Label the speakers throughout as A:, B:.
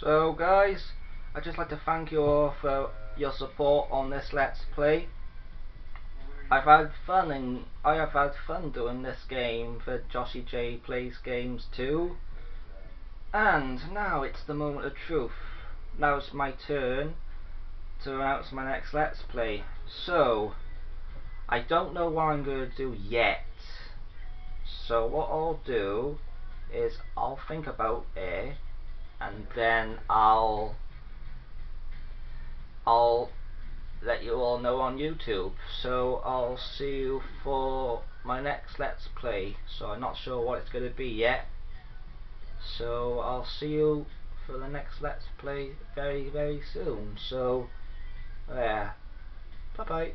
A: So guys, I'd just like to thank you all for your support on this Let's Play. I've had fun and I have had fun doing this game for Joshie J Plays Games 2. And now it's the moment of truth. Now it's my turn to announce my next Let's Play. So, I don't know what I'm going to do yet. So what I'll do is I'll think about it and then I'll I'll let you all know on YouTube. So I'll see you for my next let's play. So I'm not sure what it's going to be yet. So I'll see you for the next let's play very very soon. So yeah. Bye bye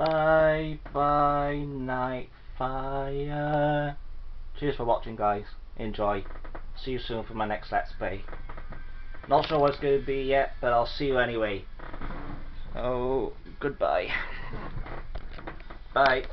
A: Bye bye night fire. Cheers for watching guys. Enjoy. See you soon for my next let's play. Not sure what it's going to be yet, but I'll see you anyway. Oh, goodbye. Bye.